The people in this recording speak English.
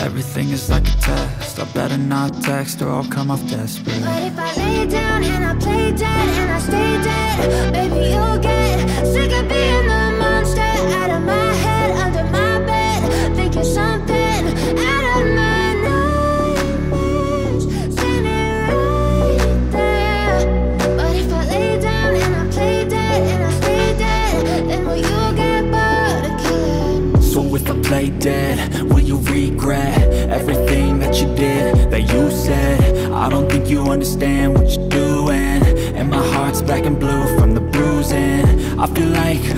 everything is like a test. I better not text or I'll come off desperate. But if I lay down and I play dead and I stay dead Baby, you'll get sick of being